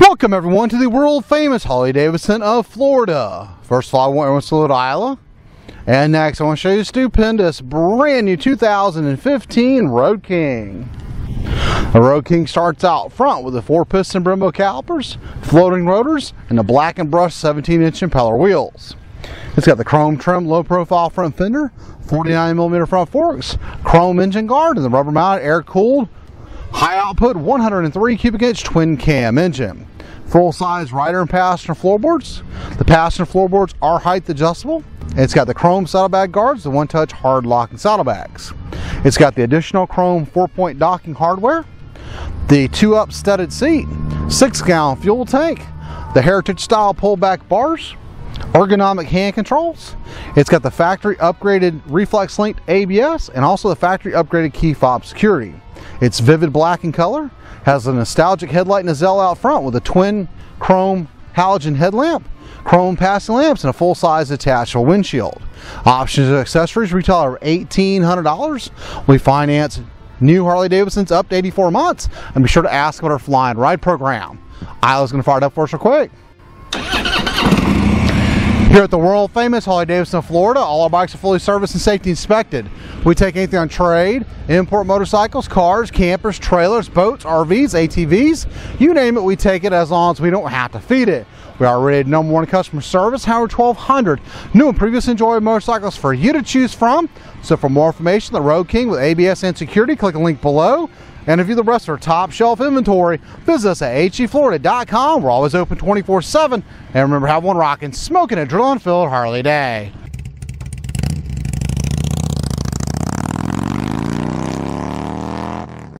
Welcome everyone to the world famous Harley Davidson of Florida. First of all, I want to salute Isla. And next, I want to show you a stupendous brand new 2015 Road King. The Road King starts out front with the four piston Brembo calipers, floating rotors, and the black and brushed 17 inch impeller wheels. It's got the chrome trim low profile front fender, 49 millimeter front forks, chrome engine guard, and the rubber mounted air cooled high output 103 cubic inch twin cam engine. Full size rider and passenger floorboards. The passenger floorboards are height adjustable. It's got the chrome saddlebag guards, the one touch hard locking saddlebags. It's got the additional chrome four point docking hardware, the two up studded seat, six gallon fuel tank, the heritage style pullback bars, ergonomic hand controls. It's got the factory upgraded reflex linked ABS and also the factory upgraded key fob security. It's vivid black in color, has a nostalgic headlight nacelle out front with a twin chrome halogen headlamp, chrome passing lamps, and a full-size detachable windshield. Options and accessories retail are $1,800. We finance new Harley Davidsons up to 84 months, and be sure to ask about our fly and ride program. Isla's going to fire it up for us real quick. Here at the world famous Harley Davidson, Florida, all our bikes are fully serviced and safety inspected. We take anything on trade, import motorcycles, cars, campers, trailers, boats, RVs, ATVs, you name it, we take it as long as we don't have to feed it. We are rated number one customer service, Howard 1200. New and previous enjoyed motorcycles for you to choose from. So for more information, the Road King with ABS and security, click the link below. And if you love the rest of our top shelf inventory, visit us at hdflorida.com. We're always open 24 7. And remember, have one rocking, smoking a drill filled Harley Day.